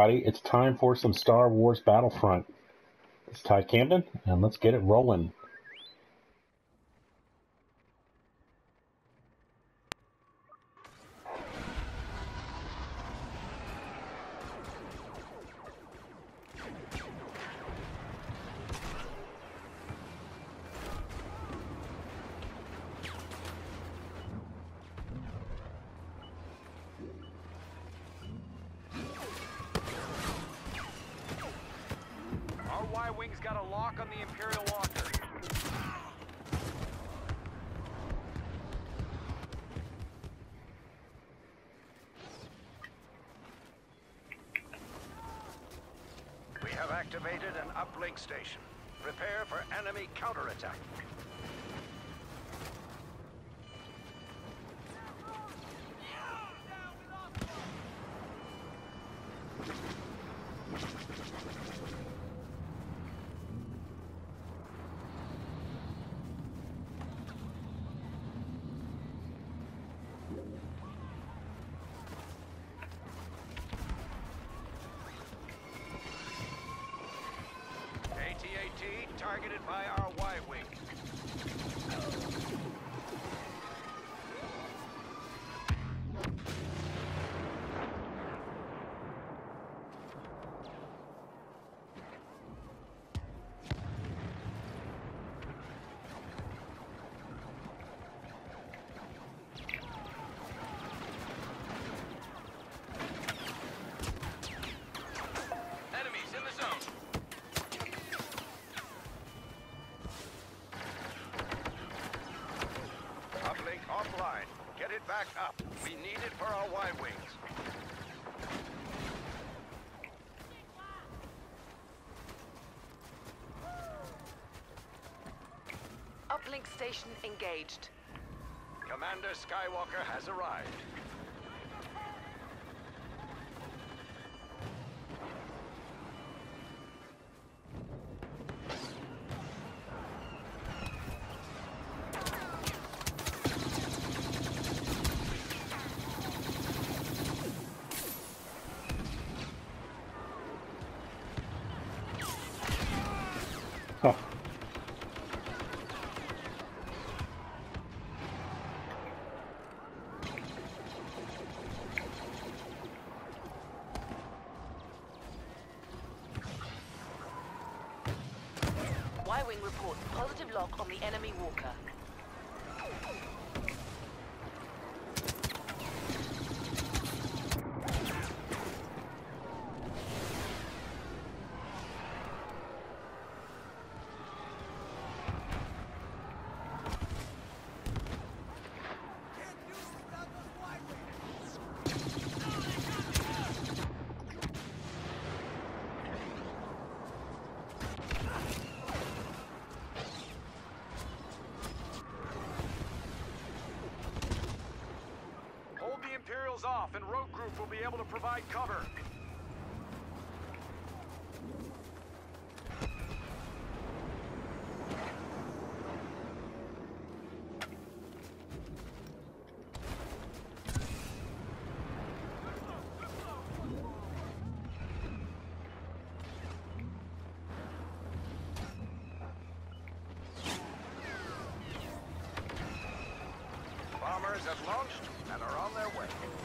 everybody. It's time for some Star Wars Battlefront. It's Ty Camden, and let's get it rolling. Activated an uplink station. Prepare for enemy counterattack. By our Get it back up. We need it for our Y-Wings. Uplink station engaged. Commander Skywalker has arrived. Huh. Y-Wing reports positive lock on the enemy walker. Hold the Imperials off, and Rogue Group will be able to provide cover. Bombers have launched and are on their way.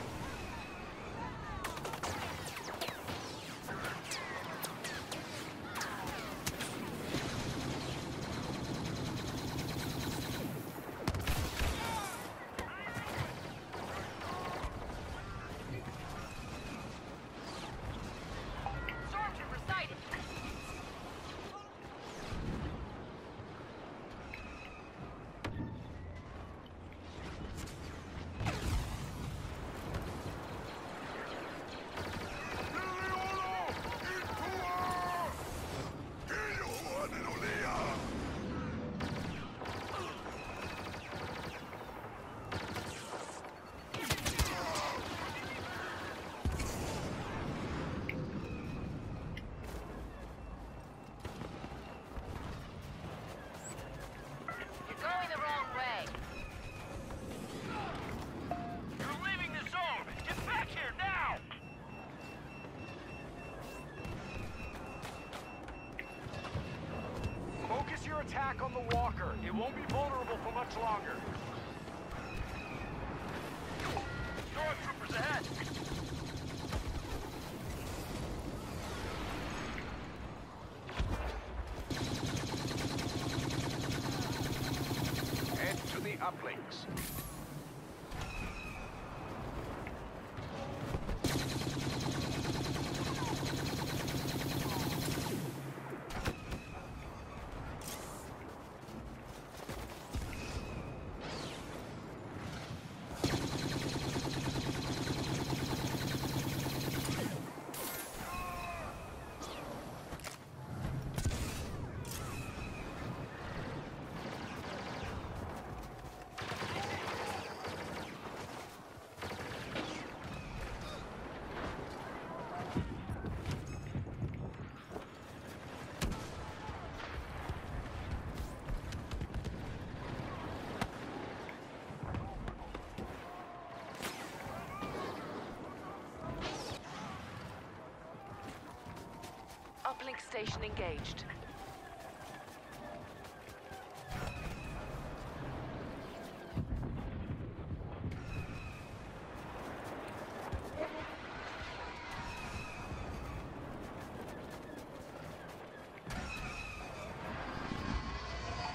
On the walker. It won't be vulnerable for much longer. Stormtroopers ahead! Head to the uplinks. Uplink station engaged.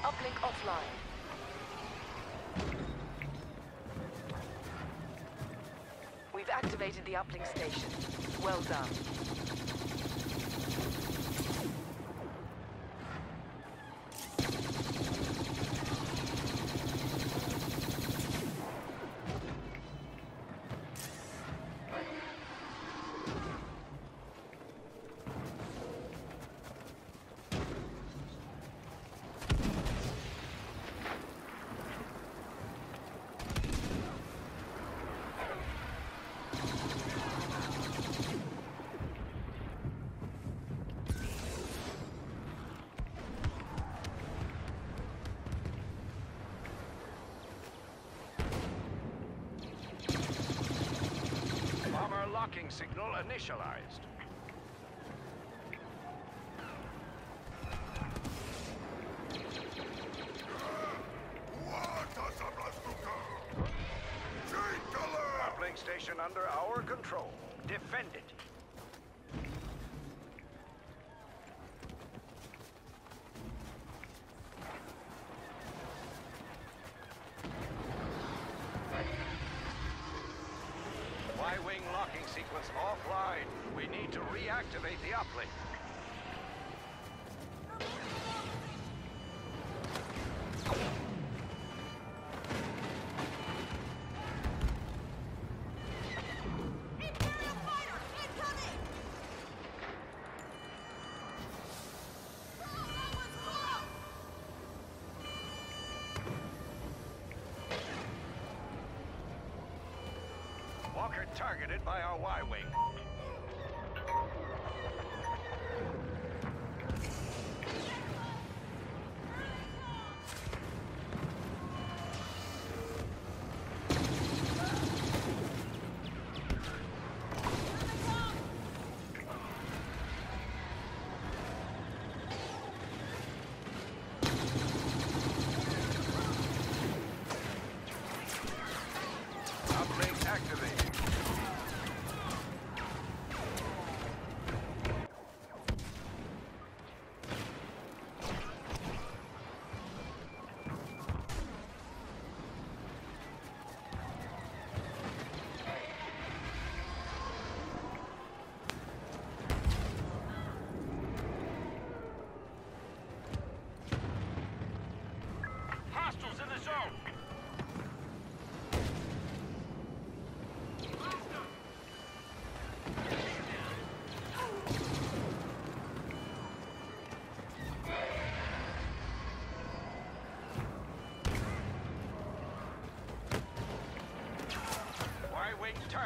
Uplink offline. We've activated the uplink station. Well done. Locking signal initialized. Reactivate the uplink. Targeted by our Y-wing.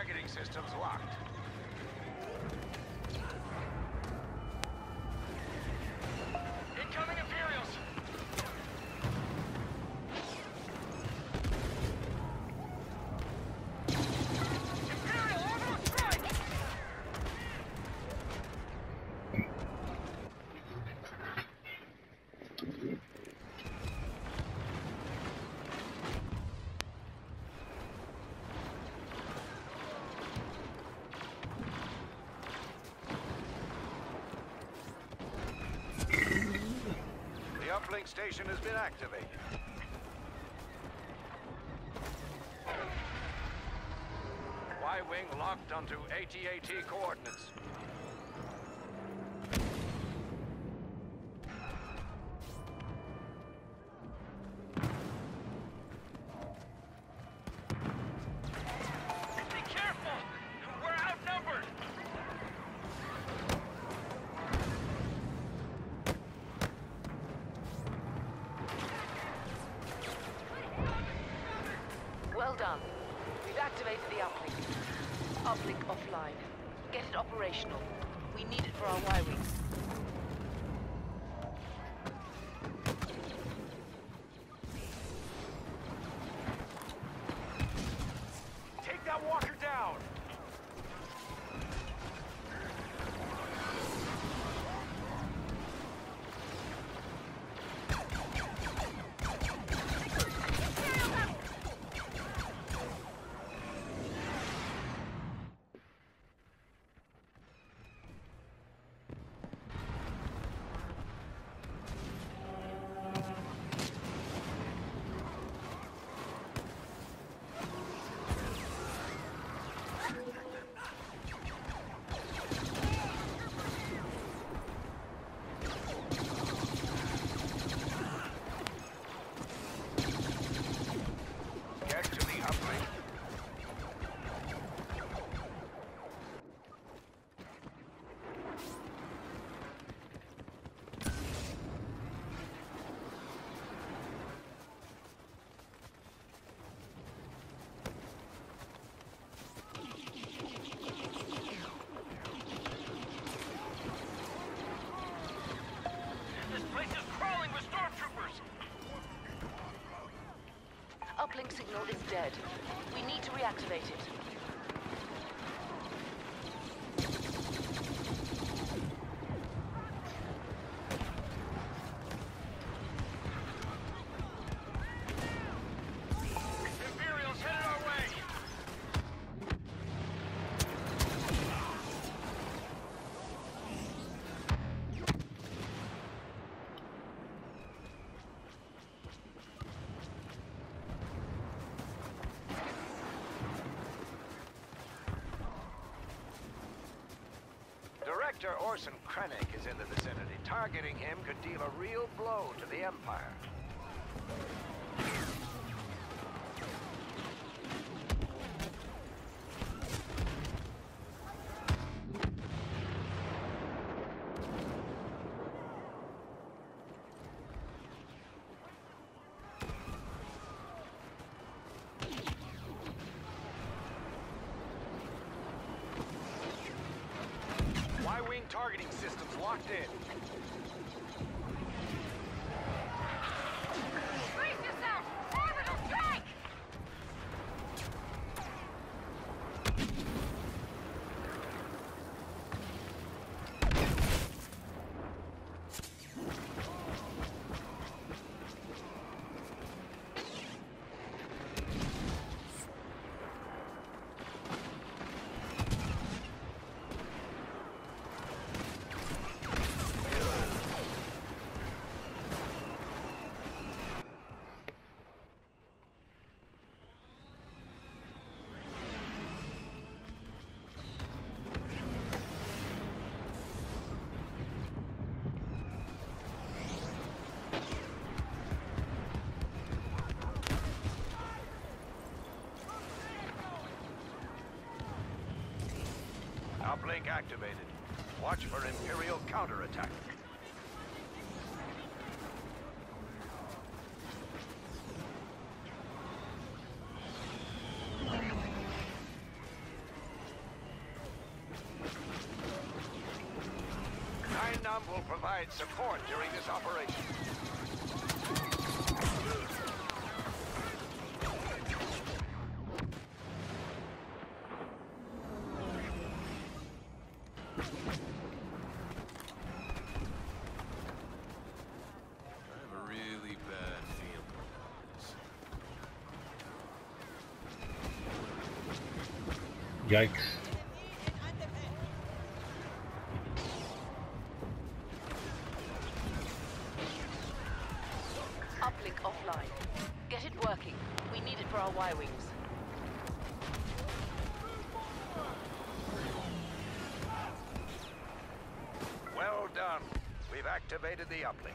Targeting systems locked. Uplink station has been activated. Y-wing locked onto AT-AT coordinates. We've the uplink. Uplink offline. Get it operational. We need it for our Y-wings. Signal is dead. We need to reactivate it. Director Orson Krennic is in the vicinity. Targeting him could deal a real blow to the Empire. Y-wing targeting systems locked in. Uplink activated. Watch for Imperial counterattack. Nine will provide support during this operation. For our Y-Wings. Well done. We've activated the uplink.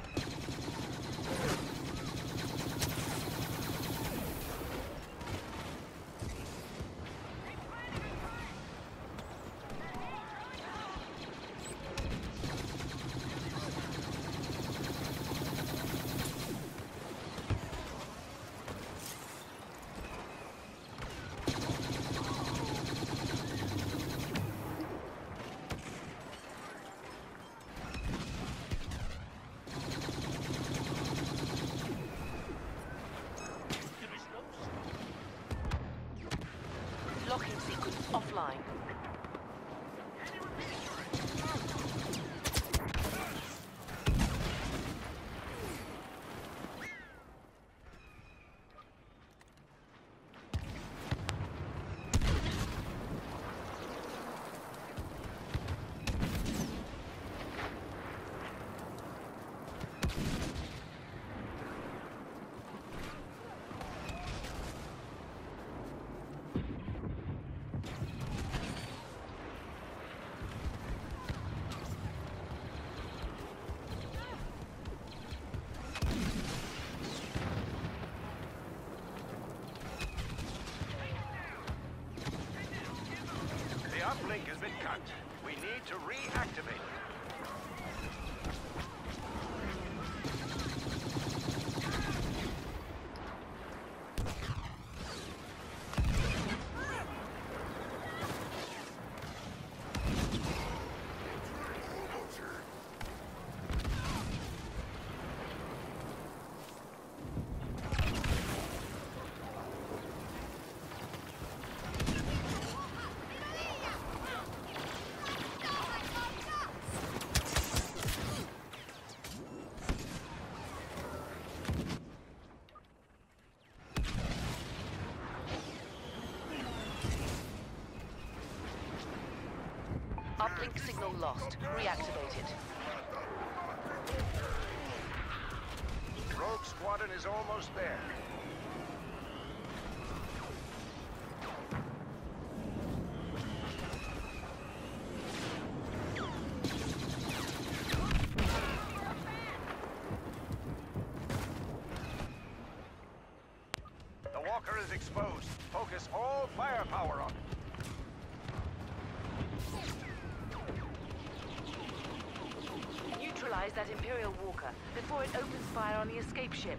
Locking sequence offline. The uplink has been cut. We need to reactivate it. Uplink signal lost. Reactivated. Rogue Squadron is almost there. That Imperial Walker before it opens fire on the escape ship.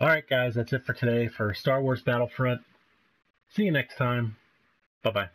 Alright, guys, that's it for today for Star Wars Battlefront. See you next time. Bye bye.